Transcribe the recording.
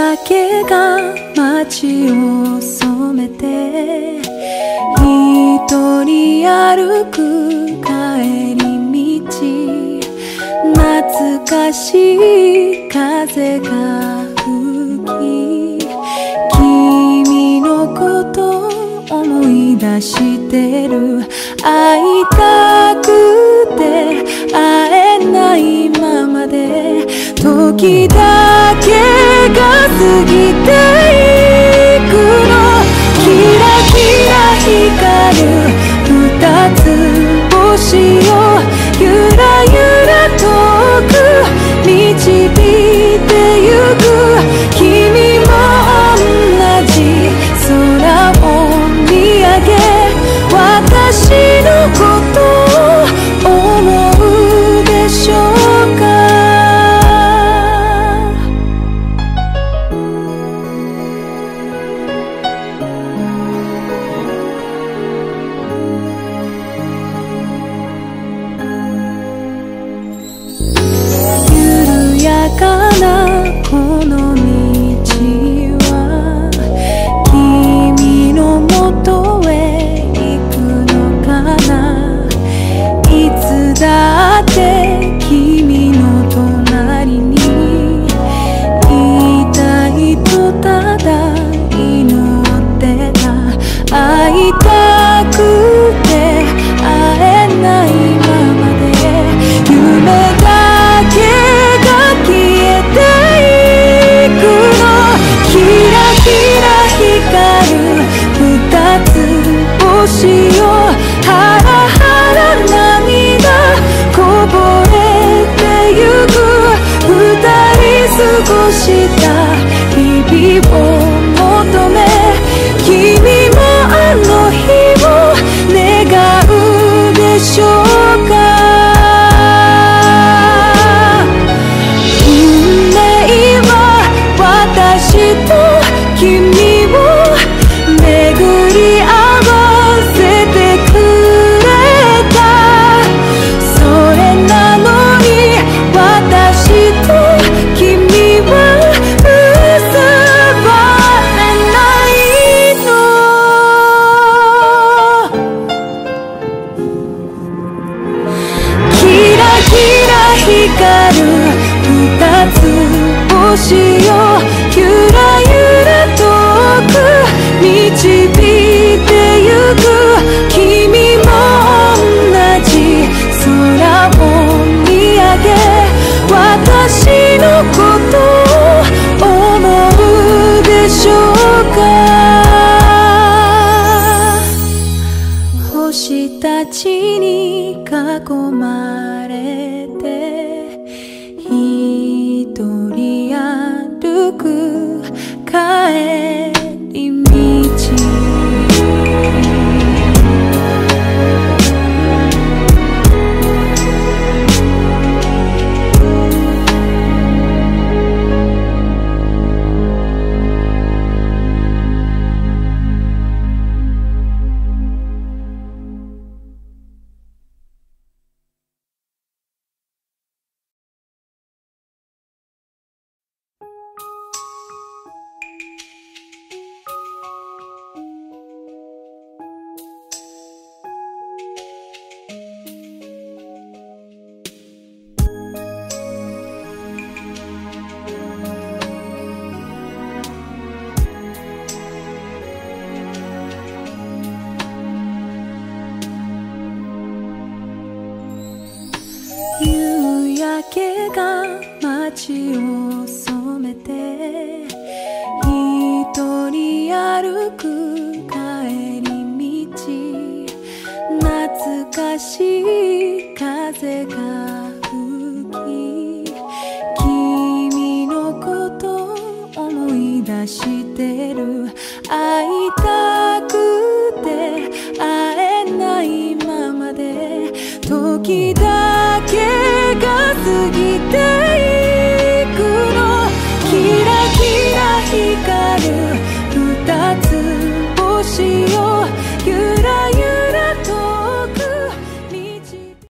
焼けが街を染めて一人歩く帰り道懐かしい風が吹き君のこと思い出してる。会いたくて会えないままで時だけ過ぎていくの。キラキラ光る二つ星を 가. つ星をゆらゆら遠く導いてゆく君も同じ空を見上げ私のことを思うでしょうか星たちに囲まれけが街を染めて一人歩く帰り道懐かしい風が吹き君のこと思い出してる。会いたくて会えないままで時々